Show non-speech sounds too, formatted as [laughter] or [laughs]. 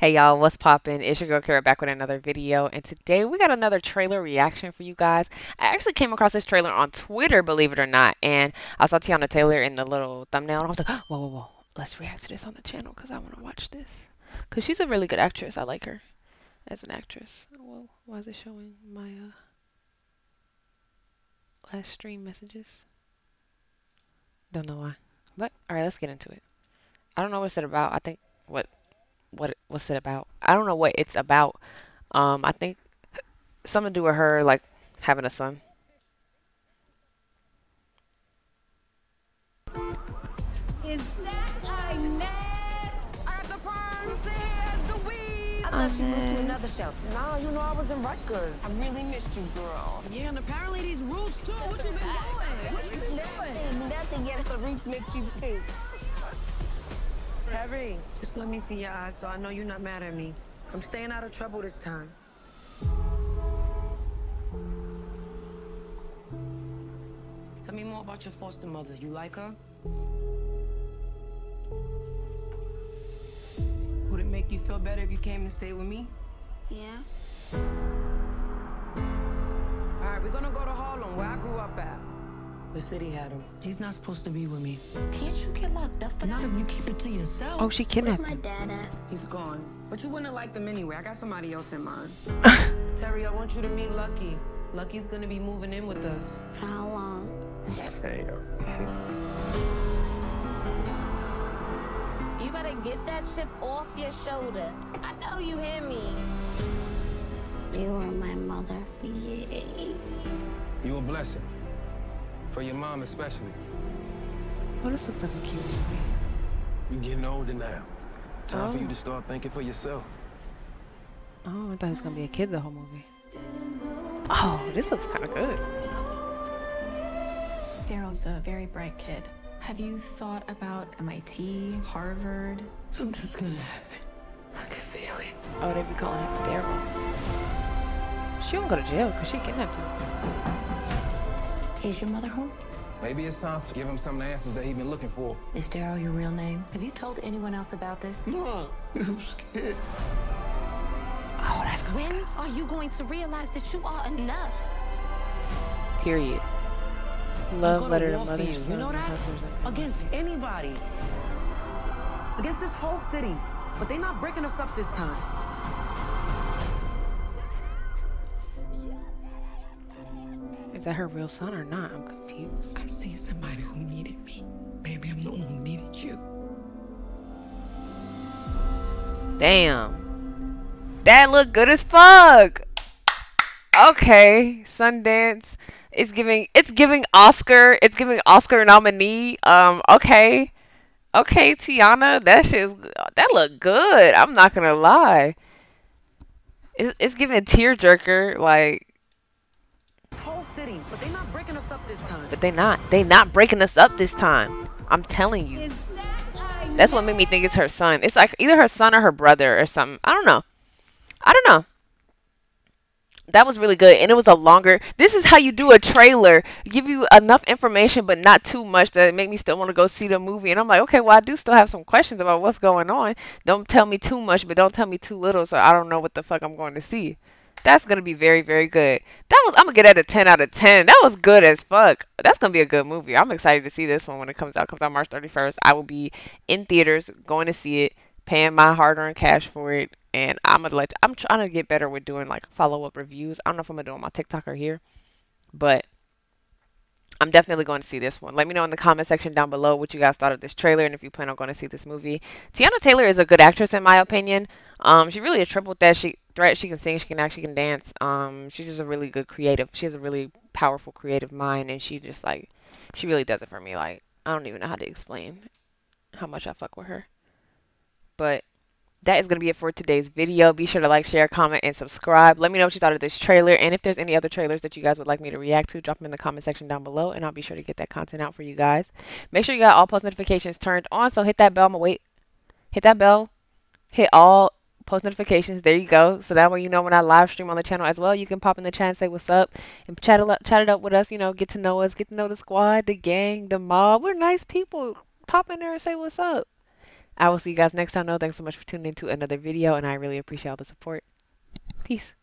Hey y'all, what's poppin'? It's your girl Kerra back with another video, and today we got another trailer reaction for you guys. I actually came across this trailer on Twitter, believe it or not, and I saw Teyana Taylor in the little thumbnail, and I was like, [gasps] whoa, whoa, whoa, let's react to this on the channel because I want to watch this. Because she's a really good actress. I like her as an actress. Well, why is it showing my uh, last stream messages? Don't know why. But, alright, let's get into it. I don't know what it's about. I think, what what what's it about? I don't know what it's about. Um, I think something to do with her like having a son. Is that Inez? At the says the weed. I she moved to another shelter. Nah, you know I was in Rikers. I really missed you, girl. Yeah, and apparently these roots too. What you been yet. The roots makes you too. Terry, just let me see your eyes so I know you're not mad at me. I'm staying out of trouble this time. Tell me more about your foster mother. You like her? Would it make you feel better if you came and stayed with me? Yeah. All right, we're gonna go to Harlem, where I grew up at. The city had him. He's not supposed to be with me. Can't you get locked up for Not that? if you keep it to yourself. Oh, she kidnapped Where's my dad at? He's gone. But you wouldn't like them anyway. I got somebody else in mind. [laughs] Terry, I want you to meet Lucky. Lucky's gonna be moving in with us. For how long? Damn. You better get that chip off your shoulder. I know you hear me. You are my mother. Yay. You a blessing. For your mom especially. Oh, this looks like a cute movie. You're getting older now. Time for Oh. you to oh. start thinking for yourself. Oh, I thought he was gonna be a kid the whole movie. Oh, this looks kind of good. Daryl's a very bright kid. Have you thought about MIT, Harvard? Something's gonna happen. I can feel it. Oh, they be calling him Daryl. She won't go to jail because she kidnapped him. Is your mother home? Maybe it's time to give him some of the answers that he's been looking for. Is Daryl your real name? Have you told anyone else about this? No, I'm scared. Oh, that's good. When are you going to realize that you are enough? Period. I'm Love gonna letter to mother, you. son, You know that? hustlers, Against anybody. Against this whole city. But they're not breaking us up this time. Is that her real son or not? I'm confused. I see somebody who needed me. Maybe I'm the one who needed you. Damn. That look good as fuck. Okay, Sundance. It's giving it's giving Oscar. It's giving Oscar nominee. Um, okay. Okay, Teyana, that shit's that look good. I'm not gonna lie. It's it's giving tearjerker like city. But they're not breaking us up this time. but they not they not breaking us up this time. I'm telling you. That That's what made me think it's her son. It's like either her son or her brother or something. I don't know. I don't know. That was really good, and it was a longer. This is how you do a trailer: give you enough information, but not too much to make me still want to go see the movie. And I'm like, okay, well, I do still have some questions about what's going on. Don't tell me too much, but don't tell me too little, so I don't know what the fuck I'm going to see. That's gonna be very, very good. That was I'm gonna get that a 10 out of 10. That was good as fuck. That's gonna be a good movie. I'm excited to see this one when it comes out. It comes out March 31st. I will be in theaters going to see it, paying my hard-earned cash for it, and I'm gonna let. I'm trying to get better with doing like follow-up reviews. I don't know if I'm gonna do on my TikTok or here, but I'm definitely going to see this one. Let me know in the comment section down below what you guys thought of this trailer and if you plan on going to see this movie. Teyana Taylor is a good actress in my opinion. Um, she really a triple that she threat. She can sing, she can act, she can dance. Um, she's just a really good creative. She has a really powerful creative mind, and she just like she really does it for me. Like I don't even know how to explain how much I fuck with her. But that is going to be it for today's video. Be sure to like, share, comment, and subscribe. Let me know what you thought of this trailer. And if there's any other trailers that you guys would like me to react to, drop them in the comment section down below. And I'll be sure to get that content out for you guys. Make sure you got all post notifications turned on. So hit that bell. I'm wait. Hit that bell. Hit all post notifications. There you go. So that way you know when I live stream on the channel as well. You can pop in the chat and say what's up and chat it up, chat it up with us. You know, get to know us, get to know the squad, the gang, the mob. We're nice people. Pop in there and say what's up. I will see you guys next time. No, thanks so much for tuning in to another video, and I really appreciate all the support. Peace.